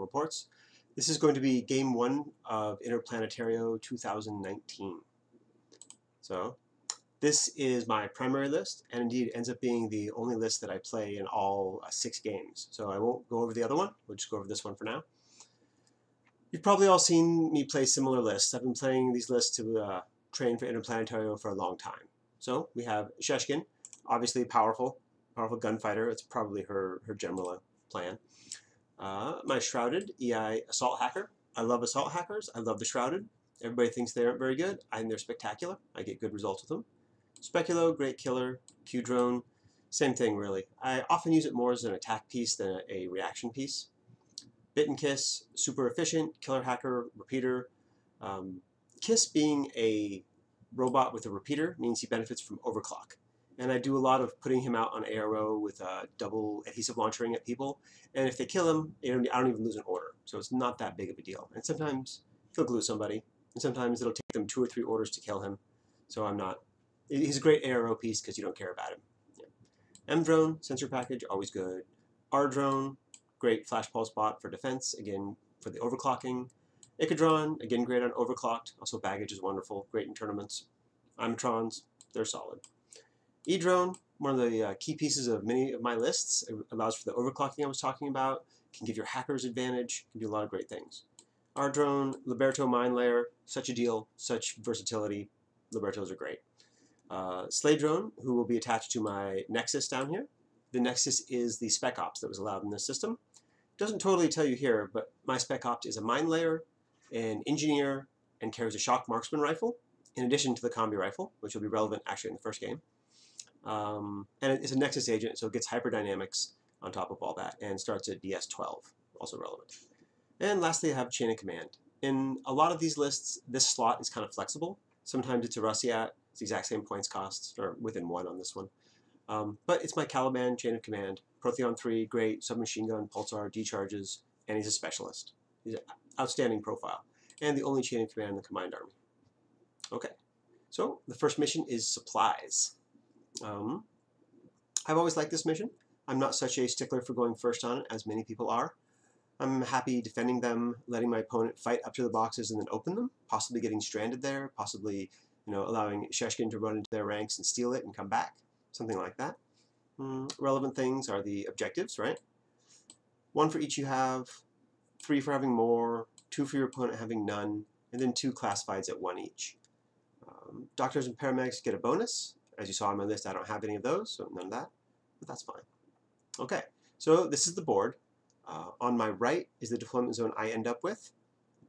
Reports. This is going to be game one of Interplanetario 2019. So this is my primary list, and indeed ends up being the only list that I play in all uh, six games. So I won't go over the other one, we'll just go over this one for now. You've probably all seen me play similar lists. I've been playing these lists to uh, train for Interplanetario for a long time. So we have Sheshkin, obviously powerful, powerful gunfighter. It's probably her, her general plan. Uh, my Shrouded, EI Assault Hacker. I love Assault Hackers. I love the Shrouded. Everybody thinks they aren't very good. I think they're spectacular. I get good results with them. Speculo, great killer. Q-Drone, same thing really. I often use it more as an attack piece than a, a reaction piece. Bit and Kiss, super efficient, killer hacker, repeater. Um, Kiss being a robot with a repeater means he benefits from overclock. And I do a lot of putting him out on ARO with a double adhesive launchering at people. And if they kill him, I don't even lose an order. So it's not that big of a deal. And sometimes he'll glue somebody. And sometimes it'll take them two or three orders to kill him. So I'm not He's a great ARO piece because you don't care about him. Yeah. M-Drone, sensor package, always good. R-Drone, great flash pulse bot for defense, again, for the overclocking. Ikadron, again, great on overclocked. Also, baggage is wonderful, great in tournaments. Imetrons, they're solid. E-Drone, one of the uh, key pieces of many of my lists. It allows for the overclocking I was talking about, can give your hackers advantage, can do a lot of great things. R-Drone, Liberto Mine Layer, such a deal, such versatility. Libertos are great uh, Slave Drone, who will be attached to my Nexus down here. The Nexus is the spec ops that was allowed in this system. Doesn't totally tell you here, but my spec ops is a mine layer, an engineer, and carries a shock marksman rifle, in addition to the combi rifle, which will be relevant actually in the first game. Um, and it's a Nexus agent, so it gets hyperdynamics on top of all that, and starts at DS12, also relevant. And lastly, I have chain of command. In a lot of these lists, this slot is kind of flexible. Sometimes it's a Rasyat, it's the exact same points cost, or within one on this one. Um, but it's my Caliban chain of command. Protheion 3, great, submachine gun, pulsar, D-Charges, and he's a specialist. He's an outstanding profile. And the only chain of command in the combined army. Okay, so the first mission is supplies. Um, I've always liked this mission. I'm not such a stickler for going first on it as many people are. I'm happy defending them, letting my opponent fight up to the boxes and then open them, possibly getting stranded there, possibly you know, allowing Sheshkin to run into their ranks and steal it and come back, something like that. Mm, relevant things are the objectives, right? One for each you have, three for having more, two for your opponent having none, and then two classifieds at one each. Um, doctors and paramedics get a bonus. As you saw on my list, I don't have any of those, so none of that, but that's fine. Okay, so this is the board. Uh, on my right is the deployment zone I end up with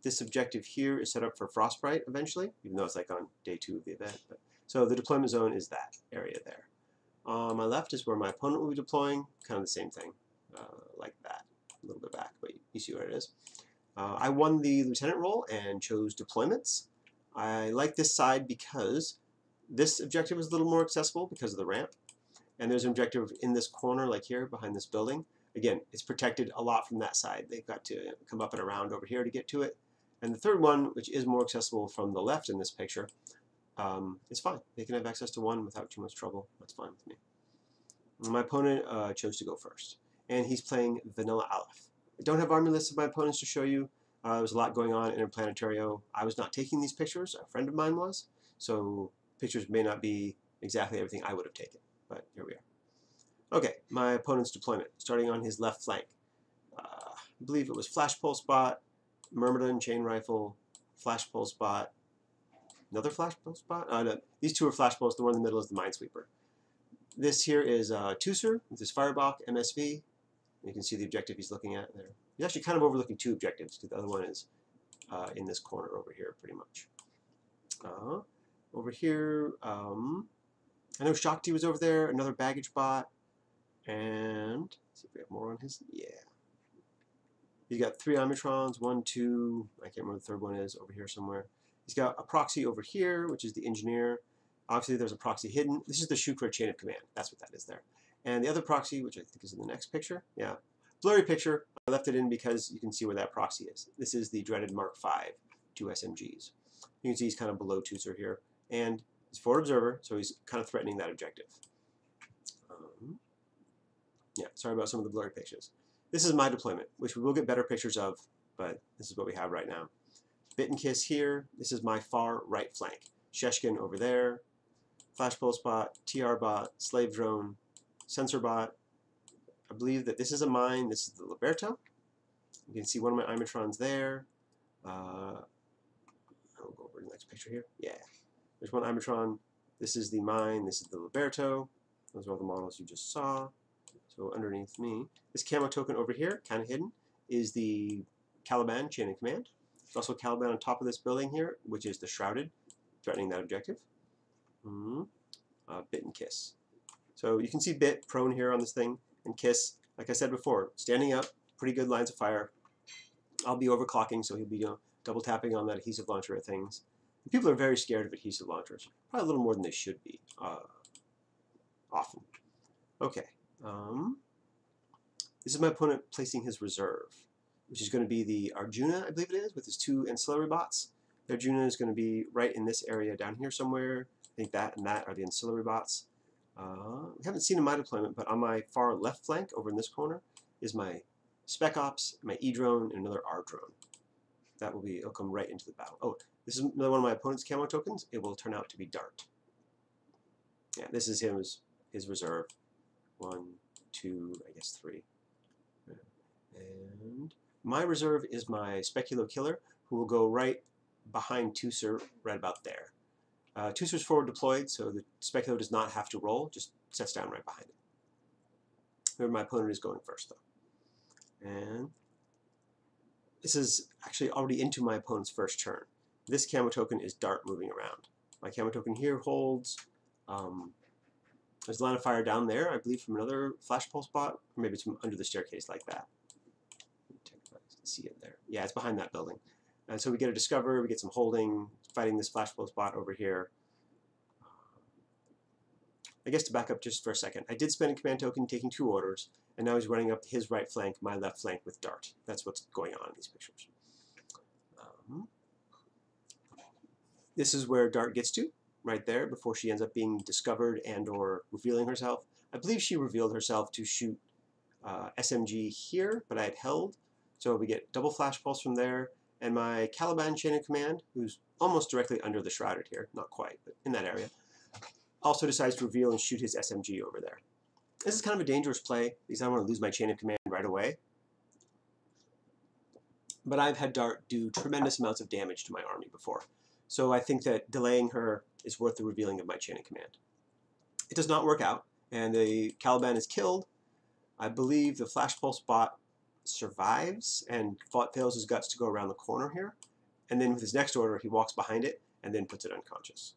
this objective here is set up for Frostbite eventually, even though it's like on day two of the event. But, so the deployment zone is that area there. On my left is where my opponent will be deploying, kind of the same thing, uh, like that, a little bit back, but you see where it is. Uh, I won the lieutenant role and chose deployments. I like this side because this objective is a little more accessible because of the ramp. And there's an objective in this corner, like here, behind this building. Again, it's protected a lot from that side. They've got to come up and around over here to get to it. And the third one, which is more accessible from the left in this picture, um, is fine. They can have access to one without too much trouble. That's fine with me. My opponent uh, chose to go first, and he's playing Vanilla Aleph. I don't have army lists of my opponents to show you. Uh, there was a lot going on in Planetario. I was not taking these pictures. A friend of mine was, so pictures may not be exactly everything I would have taken, but here we are. Okay, my opponent's deployment, starting on his left flank. Uh, I believe it was Flash Pulse Bot, Myrmidon, Chain Rifle, Flash Pulse Bot, another Flash Pulse Bot? Uh, no, these two are Flash Pulse, the one in the middle is the Minesweeper. This here is uh, Tusser with his Feuerbach MSV. You can see the objective he's looking at there. He's actually kind of overlooking two objectives, because the other one is uh, in this corner over here, pretty much. Uh, over here, um, I know Shakti was over there, another baggage bot, and see if we have more on his, yeah. He's got three Omnitrons, one, two, I can't remember the third one is, over here somewhere. He's got a proxy over here, which is the engineer. Obviously, there's a proxy hidden. This is the Shukra chain of command. That's what that is there. And the other proxy, which I think is in the next picture, yeah, blurry picture. I left it in because you can see where that proxy is. This is the dreaded Mark V, two SMGs. You can see he's kind of below Tusser here. And he's a forward observer, so he's kind of threatening that objective. Um, yeah, sorry about some of the blurry pictures. This is my deployment, which we will get better pictures of, but this is what we have right now. Bit and Kiss here. This is my far right flank. Sheshkin over there. Flash Pulse Bot, TR Bot, Slave Drone, Sensor Bot. I believe that this is a mine. This is the Liberto. You can see one of my Imetrons there. Uh, I'll go over to the next picture here. Yeah. There's one Imetron. This is the mine. This is the Liberto. Those are all the models you just saw. So underneath me, this camo token over here, kind of hidden, is the Caliban chain of command. There's also Caliban on top of this building here, which is the Shrouded, threatening that objective. Mm -hmm. uh, bit and Kiss. So you can see Bit prone here on this thing, and Kiss, like I said before, standing up, pretty good lines of fire. I'll be overclocking, so he'll be you know, double tapping on that adhesive launcher of things. People are very scared of adhesive launchers, probably a little more than they should be, uh, often. Okay, um, this is my opponent placing his reserve, which is going to be the Arjuna, I believe it is, with his two ancillary bots. The Arjuna is going to be right in this area down here somewhere. I think that and that are the ancillary bots. Uh, we haven't seen in my deployment, but on my far left flank, over in this corner, is my Spec Ops, my E-drone, and another R-drone. That will be, it'll come right into the battle. Oh, this is another one of my opponent's camo tokens. It will turn out to be Dart. Yeah, this is his, his reserve. One, two, I guess three. And my reserve is my Speculo Killer, who will go right behind Tusser, right about there. Uh, Tusser's forward deployed, so the Speculo does not have to roll, just sets down right behind it. Remember, my opponent is going first, though. And this is actually already into my opponent's first turn. This camo token is Dart moving around. My camo token here holds um, there's a line of fire down there, I believe, from another flash pulse bot, or maybe it's from under the staircase like that. See it there. Yeah, it's behind that building. And so we get a discover, we get some holding, fighting this flash pulse bot over here. I guess to back up just for a second, I did spend a command token taking two orders, and now he's running up his right flank, my left flank with Dart. That's what's going on in these pictures. This is where Dart gets to right there before she ends up being discovered and or revealing herself. I believe she revealed herself to shoot uh, SMG here, but I had held. So we get double flash pulse from there, and my Caliban chain of command, who's almost directly under the shrouded here, not quite, but in that area, also decides to reveal and shoot his SMG over there. This is kind of a dangerous play because I want to lose my chain of command right away. But I've had Dart do tremendous amounts of damage to my army before. So I think that delaying her is worth the revealing of my chain of command. It does not work out, and the Caliban is killed. I believe the Flash Pulse bot survives and fails his guts to go around the corner here. And then with his next order, he walks behind it and then puts it unconscious.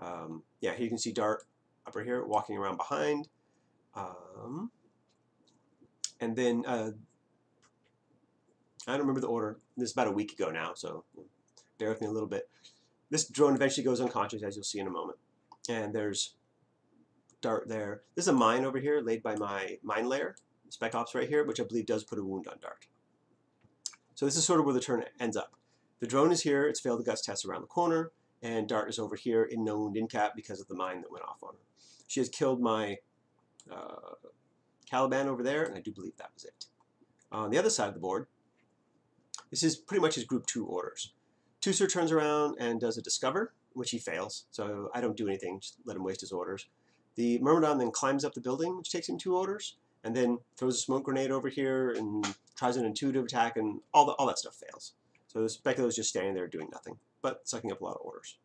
Um, yeah, here you can see Dart up right here walking around behind. Um, and then uh, I don't remember the order. This is about a week ago now, so bear with me a little bit. This drone eventually goes unconscious, as you'll see in a moment. And there's Dart there. This is a mine over here laid by my mine layer, Spec Ops right here, which I believe does put a wound on Dart. So this is sort of where the turn ends up. The drone is here, it's failed the guts test around the corner, and Dart is over here in no wound in cap because of the mine that went off on her. She has killed my uh, Caliban over there, and I do believe that was it. On the other side of the board, this is pretty much his group two orders. Tusser turns around and does a discover, which he fails, so I don't do anything, just let him waste his orders. The Myrmidon then climbs up the building, which takes him two orders, and then throws a smoke grenade over here and tries an intuitive attack, and all, the, all that stuff fails. So the Speculo is just standing there doing nothing, but sucking up a lot of orders.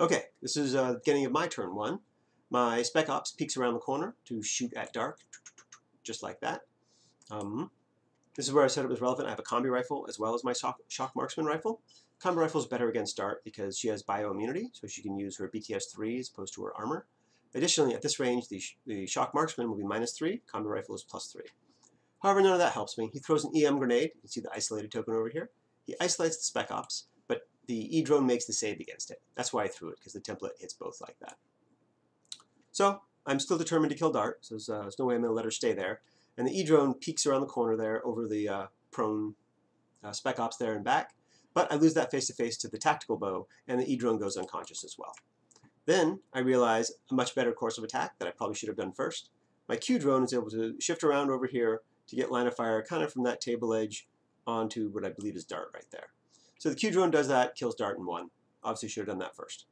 Okay, this is uh, beginning of my turn one. My Spec Ops peeks around the corner to shoot at Dart, just like that. Um, this is where I said it was relevant. I have a combi rifle as well as my shock, shock marksman rifle. Combi rifle is better against Dart because she has bioimmunity, so she can use her BTS-3 as opposed to her armor. Additionally, at this range, the, sh the shock marksman will be minus 3, combi rifle is plus 3. However, none of that helps me. He throws an EM grenade. You can see the isolated token over here. He isolates the Spec Ops, but the E-drone makes the save against it. That's why I threw it, because the template hits both like that. So, I'm still determined to kill Dart, so there's, uh, there's no way I'm going to let her stay there. And the E-drone peeks around the corner there over the uh, prone uh, spec ops there and back. But I lose that face-to-face -to, -face to the tactical bow, and the E-drone goes unconscious as well. Then I realize a much better course of attack that I probably should have done first. my Q drone is able to shift around over here to get line of fire kind of from that table edge onto what I believe is Dart right there. So the Q drone does that, kills Dart in one. Obviously should have done that first.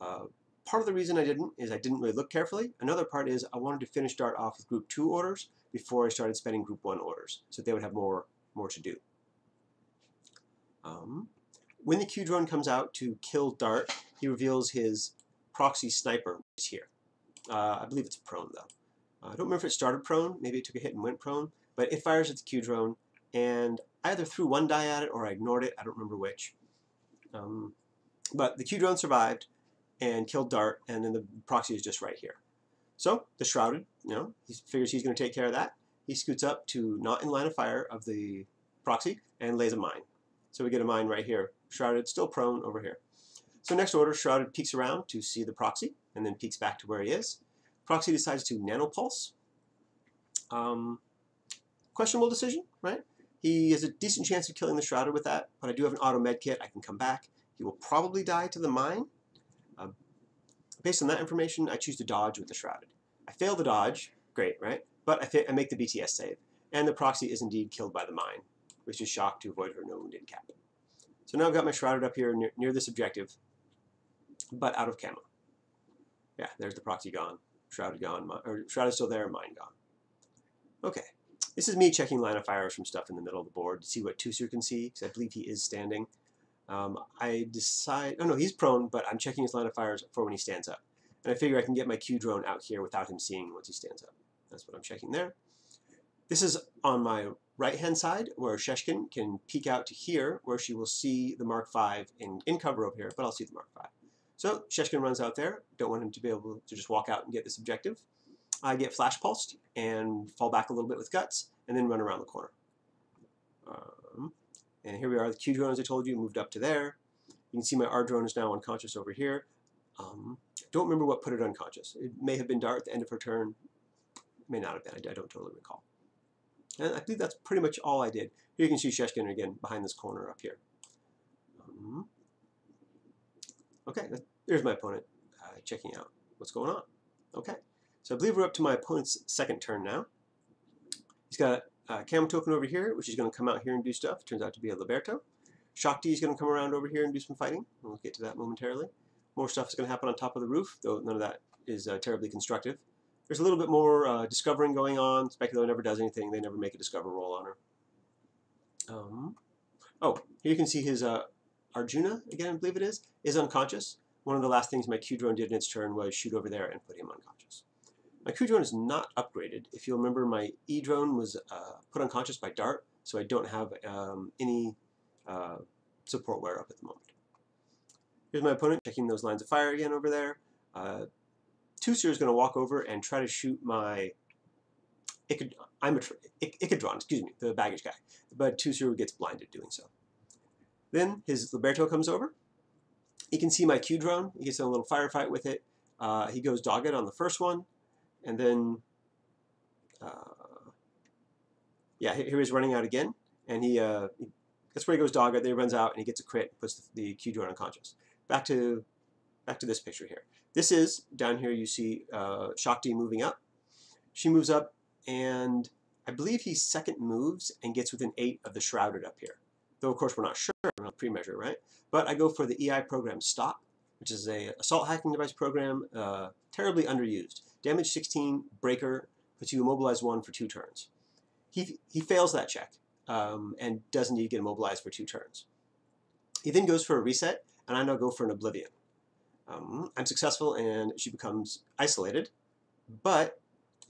Uh, part of the reason I didn't is I didn't really look carefully. Another part is I wanted to finish Dart off with group 2 orders before I started spending group 1 orders so they would have more, more to do. Um, when the Q drone comes out to kill Dart, he reveals his proxy sniper is here. Uh, I believe it's prone though. Uh, I don't remember if it started prone, maybe it took a hit and went prone, but it fires at the Q drone and I either threw one die at it or I ignored it, I don't remember which. Um, but the Q drone survived and killed Dart and then the proxy is just right here. So the Shrouded, you know, he figures he's going to take care of that. He scoots up to not in line of fire of the proxy and lays a mine. So we get a mine right here. Shrouded still prone over here. So next order, Shrouded peeks around to see the proxy and then peeks back to where he is. Proxy decides to nanopulse. Um, questionable decision, right? He has a decent chance of killing the Shrouded with that, but I do have an auto med kit. I can come back. He will probably die to the mine. Based on that information, I choose to dodge with the Shrouded. I fail the dodge, great, right? But I, I make the BTS save, and the proxy is indeed killed by the mine, which is shocked to avoid her no wounded cap. So now I've got my Shrouded up here near, near this objective, but out of camo. Yeah, there's the proxy gone, Shrouded gone, or Shrouded still there, mine gone. Okay, this is me checking line of fires from stuff in the middle of the board to see what Tusir can see, because I believe he is standing. Um, I decide, oh no, he's prone, but I'm checking his line of fires for when he stands up. And I figure I can get my Q drone out here without him seeing once he stands up. That's what I'm checking there. This is on my right-hand side where Sheshkin can peek out to here where she will see the Mark V in, in cover over here, but I'll see the Mark V. So Sheshkin runs out there. Don't want him to be able to just walk out and get this objective. I get flash pulsed and fall back a little bit with guts and then run around the corner. Um, and here we are, the Q drone, as I told you, moved up to there. You can see my R drone is now unconscious over here. Um, don't remember what put it unconscious. It may have been Dart at the end of her turn. may not have been. I, I don't totally recall. And I think that's pretty much all I did. Here you can see Sheshkin again behind this corner up here. Um, okay, there's my opponent uh, checking out what's going on. Okay, so I believe we're up to my opponent's second turn now. He's got a cam token over here, which is going to come out here and do stuff. Turns out to be a Liberto. Shakti is going to come around over here and do some fighting. We'll get to that momentarily. More stuff is going to happen on top of the roof, though none of that is uh, terribly constructive. There's a little bit more uh, discovering going on. Speculo never does anything. They never make a discover roll on her. Um, oh, here you can see his uh, Arjuna, again, I believe it is, is unconscious. One of the last things my Q drone did in its turn was shoot over there and put him unconscious. My Q drone is not upgraded. If you'll remember, my E drone was uh, put unconscious by Dart, so I don't have um, any uh, supportware up at the moment. Here's my opponent checking those lines of fire again over there. Uh, is going to walk over and try to shoot my Ikid I'm a Ikadron, excuse me, the baggage guy. But Tusir gets blinded doing so. Then his Liberto comes over. He can see my Q drone. He gets in a little firefight with it. Uh, he goes dogged on the first one, and then, uh, yeah, here he's running out again, and he, uh, he that's where he goes dogged. Then he runs out and he gets a crit, and puts the, the Q drone unconscious. Back to back to this picture here. This is, down here you see uh, Shakti moving up. She moves up and I believe he second moves and gets within 8 of the Shrouded up here. Though of course we're not sure, pre-measure, right? But I go for the EI program Stop, which is a assault hacking device program, uh, terribly underused. Damage 16, breaker, puts you immobilized 1 for 2 turns. He, he fails that check um, and does indeed get immobilized for 2 turns. He then goes for a reset, and I now go for an Oblivion. Um, I'm successful and she becomes isolated, but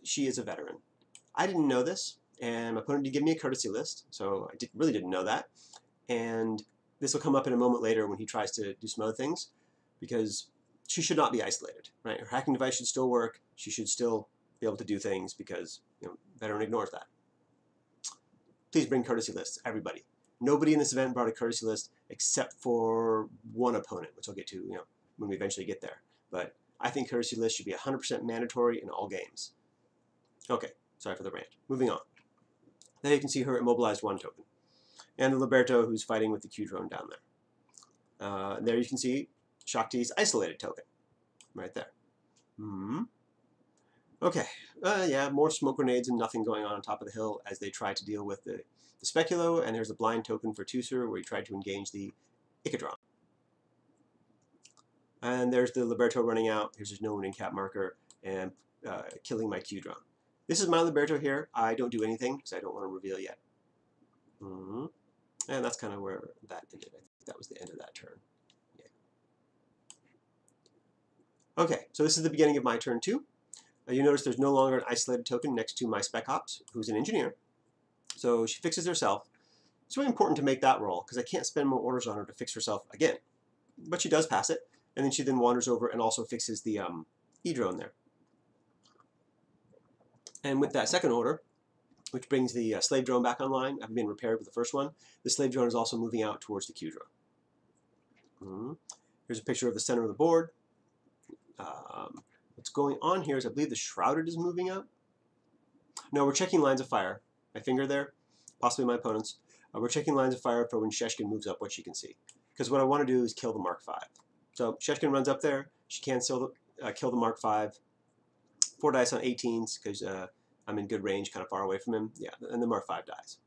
she is a veteran. I didn't know this, and my opponent did give me a courtesy list, so I did, really didn't know that. And this will come up in a moment later when he tries to do some other things, because she should not be isolated, right? Her hacking device should still work. She should still be able to do things because you know, veteran ignores that. Please bring courtesy lists, everybody. Nobody in this event brought a courtesy list except for one opponent, which I'll get to, you know, when we eventually get there. But I think courtesy lists should be 100% mandatory in all games. Okay, sorry for the rant. Moving on. There you can see her immobilized one token. And the Liberto, who's fighting with the Q drone down there. Uh, there you can see Shakti's isolated token, right there. Mm -hmm. Okay, uh, yeah, more smoke grenades and nothing going on on top of the hill as they try to deal with the, the Speculo, and there's a blind token for Tusser where he tried to engage the Ikadron. And there's the Liberto running out. Here's his no winning cap marker and uh, killing my Q-Drone. This is my Liberto here. I don't do anything because I don't want to reveal yet. Mm -hmm. And that's kind of where that ended. I think that was the end of that turn. Yeah. Okay, so this is the beginning of my turn two. Uh, you notice there's no longer an isolated token next to my spec ops, who's an engineer. So she fixes herself. It's really important to make that roll because I can't spend more orders on her to fix herself again. But she does pass it, and then she then wanders over and also fixes the um, E-drone there. And with that second order, which brings the uh, slave drone back online, having been repaired with the first one, the slave drone is also moving out towards the Q drone. Mm -hmm. Here's a picture of the center of the board. Um, What's going on here is I believe the shrouded is moving up. No, we're checking lines of fire. My finger there, possibly my opponent's. Uh, we're checking lines of fire for when Sheshkin moves up, what she can see. Because what I want to do is kill the Mark V. So Sheshkin runs up there. She can still uh, kill the Mark V. Four dice on 18s because uh, I'm in good range, kind of far away from him. Yeah, and the Mark V dies.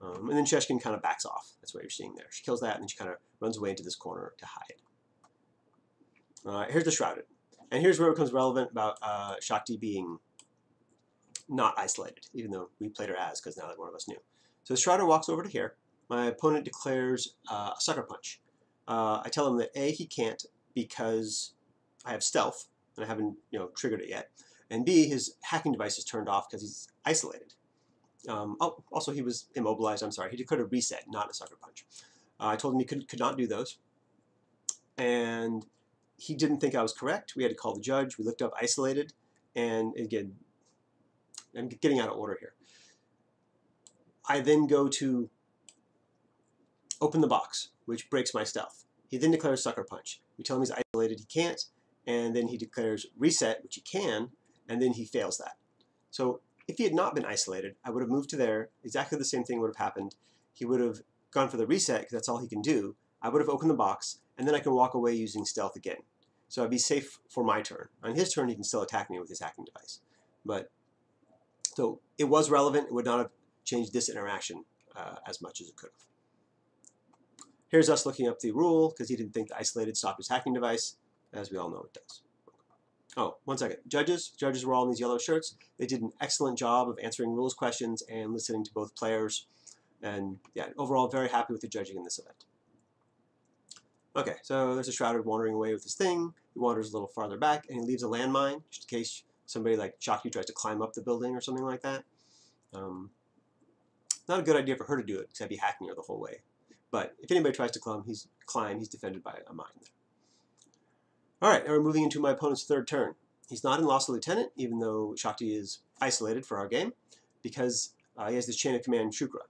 Um, and then Sheshkin kind of backs off. That's what you're seeing there. She kills that, and then she kind of runs away into this corner to hide. Here's the Shrouded. And here's where it becomes relevant about uh, Shakti being not isolated, even though we played her as, because now that one of us knew. So the Shrouded walks over to here. My opponent declares uh, a Sucker Punch. Uh, I tell him that A, he can't because I have Stealth, and I haven't you know triggered it yet. And B, his hacking device is turned off because he's isolated. Um, oh, also he was immobilized, I'm sorry. He declared a reset, not a Sucker Punch. Uh, I told him he could, could not do those. And he didn't think I was correct. We had to call the judge. We looked up isolated, and again, I'm getting out of order here. I then go to open the box, which breaks my stealth. He then declares sucker punch. We tell him he's isolated, he can't, and then he declares reset, which he can, and then he fails that. So if he had not been isolated, I would have moved to there, exactly the same thing would have happened. He would have gone for the reset, because that's all he can do. I would have opened the box, and then I can walk away using stealth again. So I'd be safe for my turn. On his turn, he can still attack me with his hacking device. But so it was relevant. It would not have changed this interaction uh, as much as it could have. Here's us looking up the rule because he didn't think the isolated stopped his hacking device. As we all know, it does. Oh, one second. Judges. Judges were all in these yellow shirts. They did an excellent job of answering rules questions and listening to both players. And yeah, overall, very happy with the judging in this event. Okay, so there's a Shrouded wandering away with his thing. He wanders a little farther back, and he leaves a landmine, just in case somebody like Shakti tries to climb up the building or something like that. Um, not a good idea for her to do it, because I'd be hacking her the whole way. But if anybody tries to climb, he's climb, he's defended by a mine there. All right, now we're moving into my opponent's third turn. He's not in Lost Lieutenant, even though Shakti is isolated for our game, because uh, he has this Chain of Command Shukra.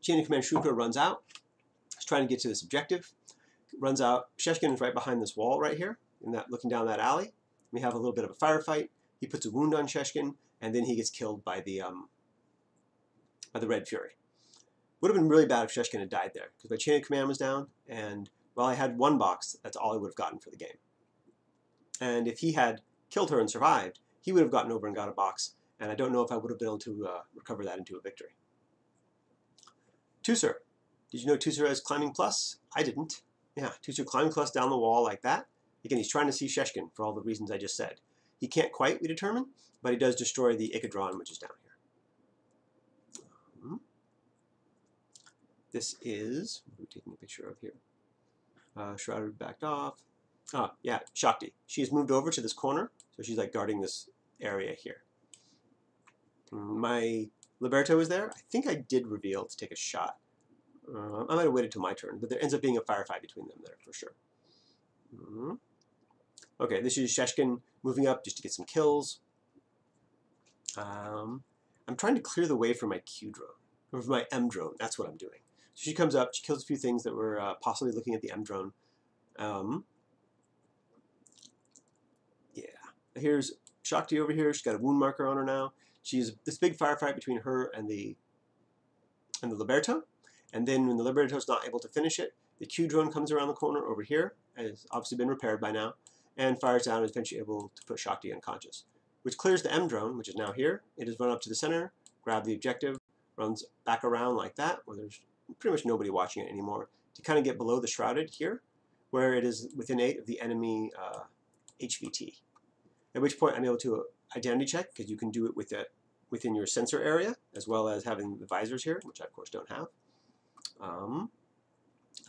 Chain of Command Shukra runs out, trying to get to this objective. Runs out. Sheshkin is right behind this wall right here, in that looking down that alley. We have a little bit of a firefight. He puts a wound on Sheshkin, and then he gets killed by the um, by the Red Fury. Would have been really bad if Sheshkin had died there, because my chain of command was down, and while I had one box, that's all I would have gotten for the game. And if he had killed her and survived, he would have gotten over and got a box, and I don't know if I would have been able to uh, recover that into a victory. Tusser did you know Tusser has climbing plus? I didn't. Yeah, Tusser climbing plus down the wall like that. Again, he's trying to see Sheshkin for all the reasons I just said. He can't quite, we determine, but he does destroy the Ikadron, which is down here. Um, this is, we're taking a picture of here. Uh, Shrouded backed off. Ah, yeah, Shakti. She has moved over to this corner, so she's like guarding this area here. My Liberto is there. I think I did reveal to take a shot. Uh, I might have waited till my turn, but there ends up being a firefight between them there for sure. Mm -hmm. Okay, this is Sheshkin moving up just to get some kills. Um, I'm trying to clear the way for my Q drone, or for my M drone. That's what I'm doing. So she comes up, she kills a few things that were uh, possibly looking at the M drone. Um, yeah, here's Shakti over here. She's got a wound marker on her now. She's this big firefight between her and the and the Liberto. And then when the Liberto is not able to finish it, the Q drone comes around the corner over here, has obviously been repaired by now, and fires down and is eventually able to put Shakti unconscious, which clears the M drone, which is now here. It has run up to the center, grab the objective, runs back around like that, where there's pretty much nobody watching it anymore, to kind of get below the shrouded here, where it is within 8 of the enemy uh, HVT. At which point I'm able to identity check, because you can do it with it within your sensor area, as well as having the visors here, which I of course don't have. Um,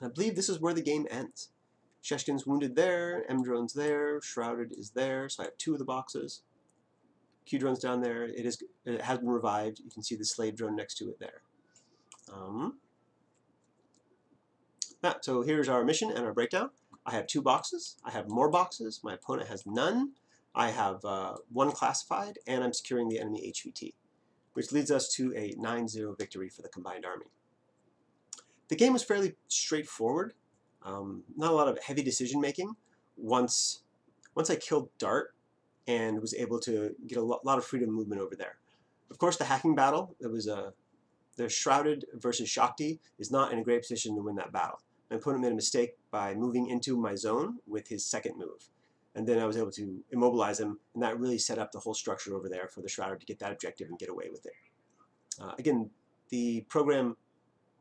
I believe this is where the game ends. Sheshkin's wounded there, M-drone's there, Shrouded is there, so I have two of the boxes. Q-drone's down there, it, is, it has been revived, you can see the slave drone next to it there. Um, that, so here's our mission and our breakdown. I have two boxes. I have more boxes. My opponent has none. I have uh, one classified, and I'm securing the enemy HVT, which leads us to a 9-0 victory for the combined army. The game was fairly straightforward. Um, not a lot of heavy decision making. Once, once I killed Dart and was able to get a lot of freedom movement over there. Of course, the hacking battle, it was a, the Shrouded versus Shakti is not in a great position to win that battle. My opponent made a mistake by moving into my zone with his second move. And then I was able to immobilize him, and that really set up the whole structure over there for the Shrouded to get that objective and get away with it. Uh, again, the program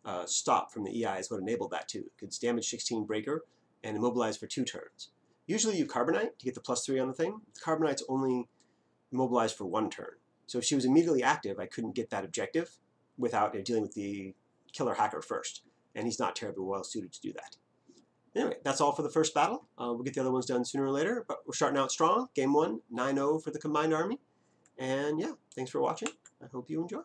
uh, stop from the EI is what enabled that too. It's damage 16 breaker and immobilize for two turns. Usually you carbonite to get the plus three on the thing. The carbonite's only immobilized for one turn. So if she was immediately active, I couldn't get that objective without uh, dealing with the killer hacker first and he's not terribly well suited to do that. Anyway, that's all for the first battle. Uh, we'll get the other ones done sooner or later, but we're starting out strong. Game one, 9-0 for the combined army. And yeah, thanks for watching. I hope you enjoy.